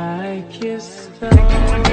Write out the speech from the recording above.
like kissed her.